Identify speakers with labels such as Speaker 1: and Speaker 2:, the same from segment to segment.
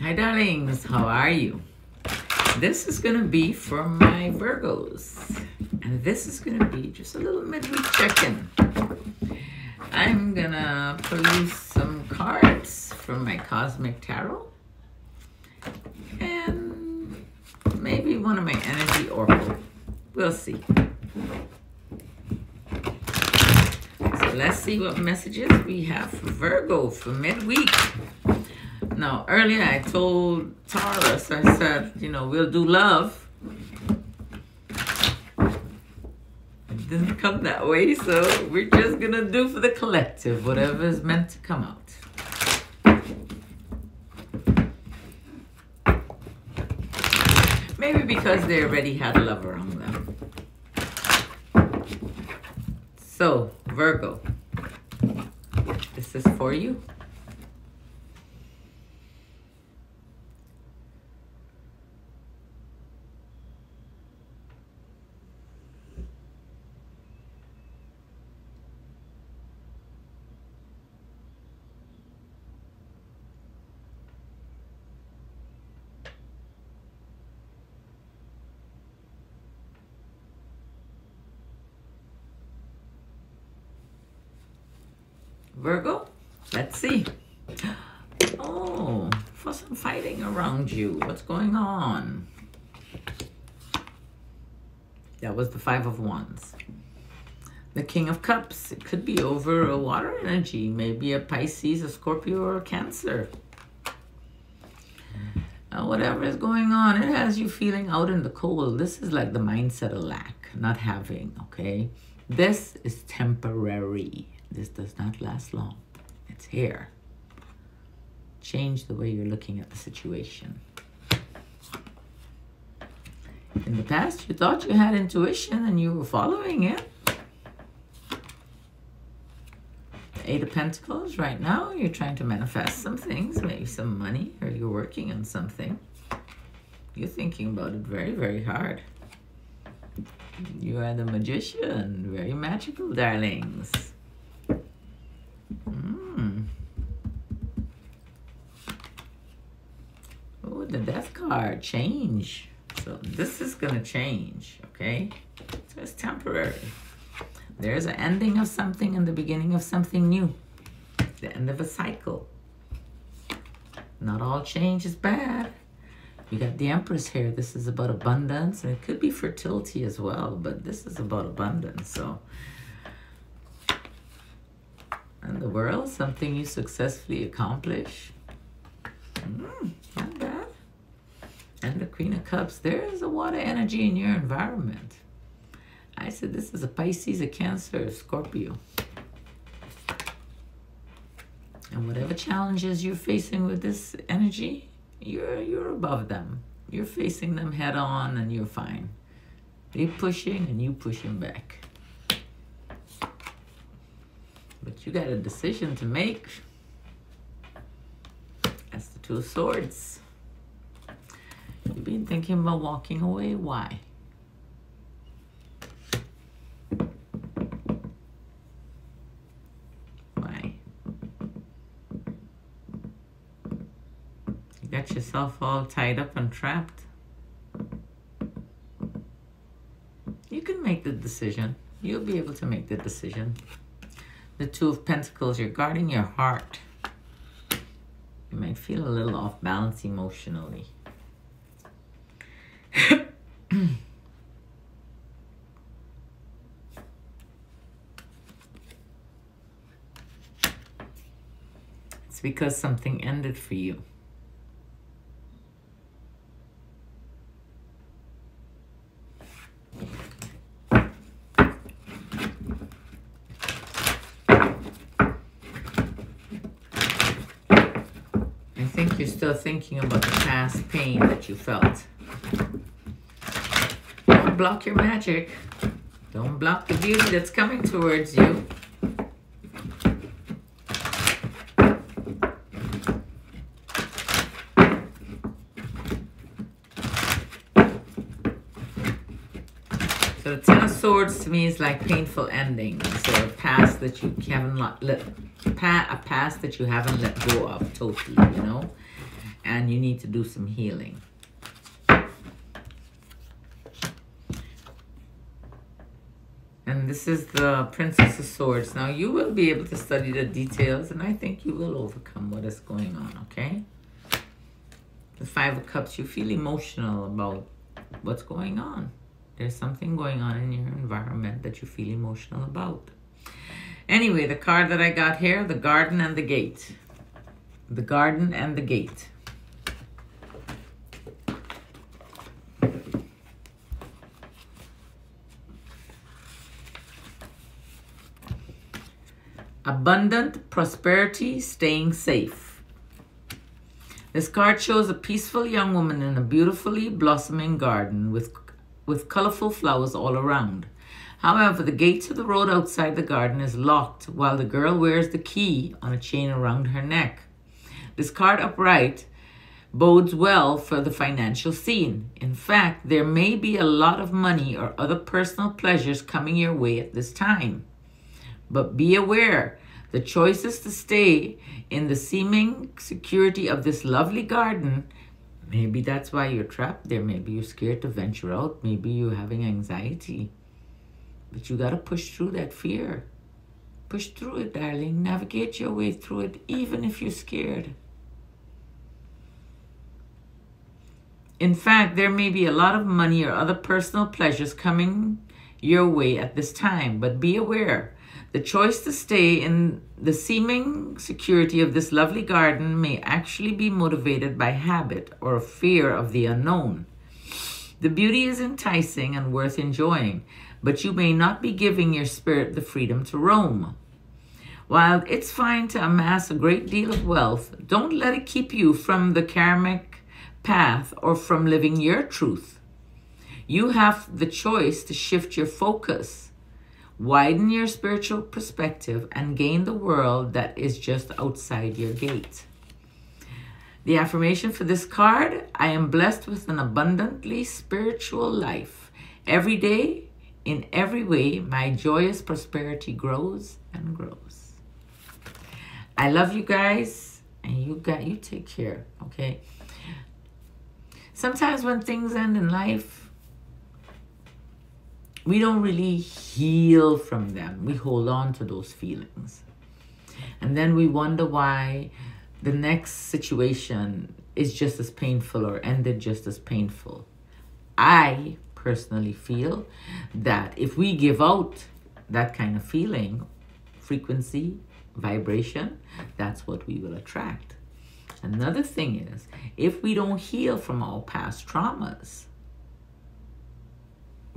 Speaker 1: Hi, darlings. How are you? This is going to be for my Virgos. And this is going to be just a little midweek check-in. I'm going to produce some cards from my Cosmic Tarot. And maybe one of my Energy Oracle. We'll see. So let's see what messages we have for Virgo for midweek. Now, earlier I told Taurus, I said, you know, we'll do love. It didn't come that way, so we're just going to do for the collective whatever is meant to come out. Maybe because they already had love around them. So, Virgo, this is for you. Virgo, let's see. Oh, for some fighting around you. What's going on? That was the Five of Wands. The King of Cups. It could be over a water energy. Maybe a Pisces, a Scorpio, or a Cancer. Uh, whatever is going on, it has you feeling out in the cold. This is like the mindset of lack, not having, okay? This is temporary. This does not last long. It's here. Change the way you're looking at the situation. In the past, you thought you had intuition and you were following it. Eight of Pentacles, right now, you're trying to manifest some things, maybe some money, or you're working on something. You're thinking about it very, very hard. You are the magician, very magical, darlings. The death card, change. So this is going to change, okay? So it's temporary. There's an ending of something and the beginning of something new. The end of a cycle. Not all change is bad. You got the Empress here. This is about abundance. And it could be fertility as well, but this is about abundance. So in the world, something you successfully accomplish. Mm, not bad. And the Queen of Cups, there is a water energy in your environment. I said this is a Pisces, a Cancer, a Scorpio. And whatever challenges you're facing with this energy, you're you're above them. You're facing them head on and you're fine. They're pushing and you pushing back. But you got a decision to make. That's the Two of Swords. You've been thinking about walking away. Why? Why? You got yourself all tied up and trapped. You can make the decision. You'll be able to make the decision the Two of Pentacles, you're guarding your heart. You might feel a little off balance emotionally. it's because something ended for you. I think you're still thinking about the past pain that you felt. Don't block your magic. Don't block the beauty that's coming towards you. So the Ten of Swords to me is like painful endings a past that you haven't let, let a past that you haven't let go of totally, you know? and you need to do some healing. And this is the Princess of Swords. Now, you will be able to study the details, and I think you will overcome what is going on, okay? The Five of Cups, you feel emotional about what's going on. There's something going on in your environment that you feel emotional about. Anyway, the card that I got here, the garden and the gate. The garden and the gate. Abundant prosperity, staying safe. This card shows a peaceful young woman in a beautifully blossoming garden with, with colorful flowers all around. However, the gate to the road outside the garden is locked while the girl wears the key on a chain around her neck. This card upright bodes well for the financial scene. In fact, there may be a lot of money or other personal pleasures coming your way at this time. But be aware, the choice is to stay in the seeming security of this lovely garden Maybe that's why you're trapped there. Maybe you're scared to venture out. Maybe you're having anxiety. But you got to push through that fear. Push through it, darling. Navigate your way through it, even if you're scared. In fact, there may be a lot of money or other personal pleasures coming your way at this time, but be aware the choice to stay in the seeming security of this lovely garden may actually be motivated by habit or fear of the unknown. The beauty is enticing and worth enjoying, but you may not be giving your spirit the freedom to roam. While it's fine to amass a great deal of wealth, don't let it keep you from the karmic path or from living your truth. You have the choice to shift your focus, widen your spiritual perspective, and gain the world that is just outside your gate. The affirmation for this card I am blessed with an abundantly spiritual life. Every day, in every way, my joyous prosperity grows and grows. I love you guys, and you got you take care, okay? Sometimes when things end in life, we don't really heal from them. We hold on to those feelings. And then we wonder why the next situation is just as painful or ended just as painful. I personally feel that if we give out that kind of feeling, frequency, vibration, that's what we will attract. Another thing is, if we don't heal from our past traumas,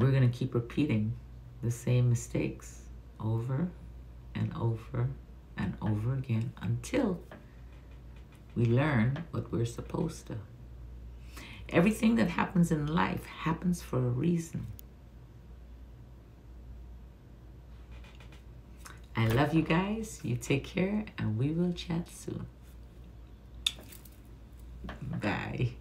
Speaker 1: we're going to keep repeating the same mistakes over and over and over again until we learn what we're supposed to. Everything that happens in life happens for a reason. I love you guys. You take care, and we will chat soon. Bye.